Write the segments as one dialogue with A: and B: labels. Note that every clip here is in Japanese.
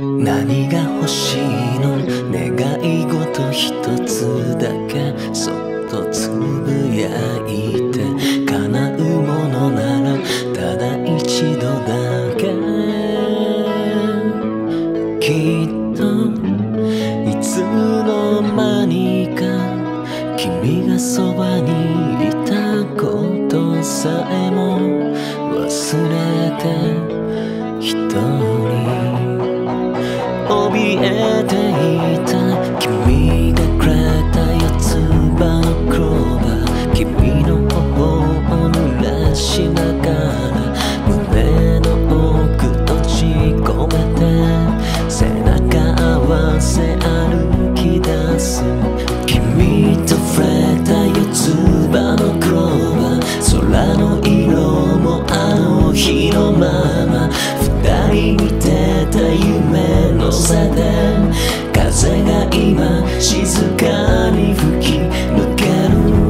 A: 何が欲しいの？願い事一つだけ。そっとつぶやいて。叶うものならただ一度だけ。きっといつの間にか君がそばにいたことさえも忘れて一人 day. 風が今静かに吹き抜ける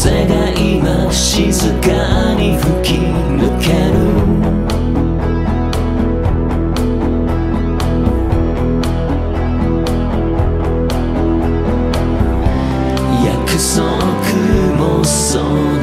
A: 風が今静かに吹き抜ける。約束もそう